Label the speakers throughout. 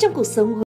Speaker 1: trong cuộc sống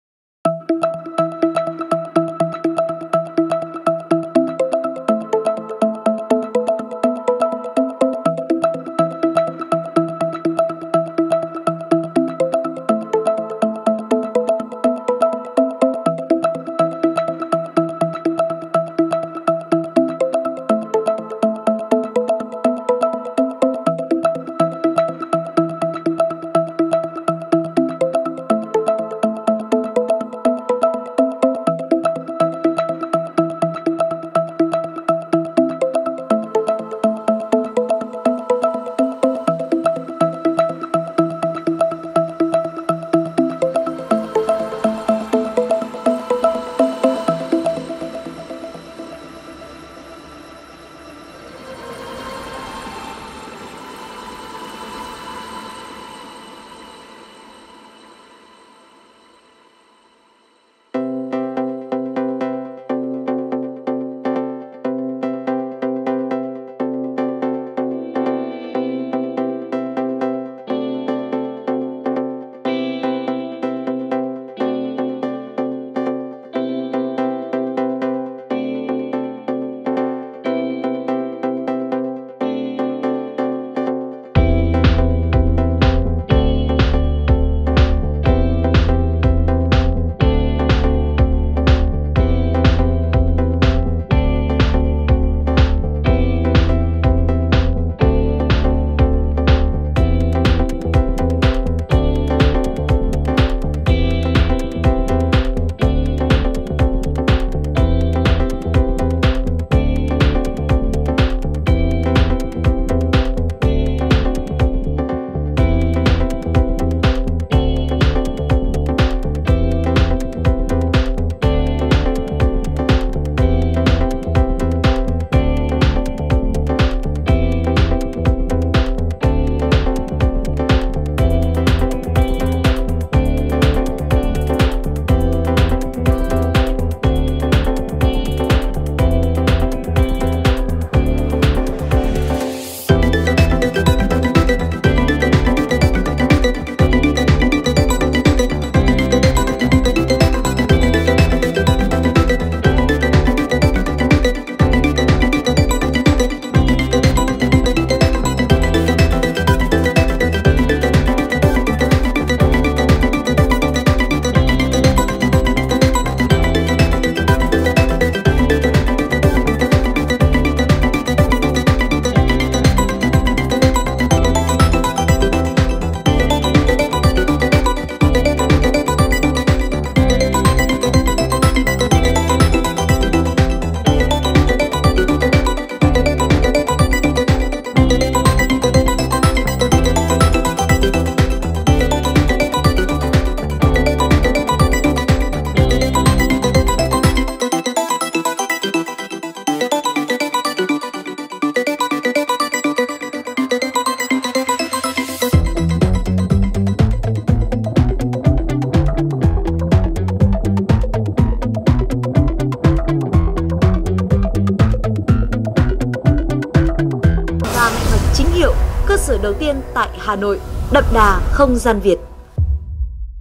Speaker 1: cơ sở đầu tiên tại Hà Nội, đậm đà không gian Việt.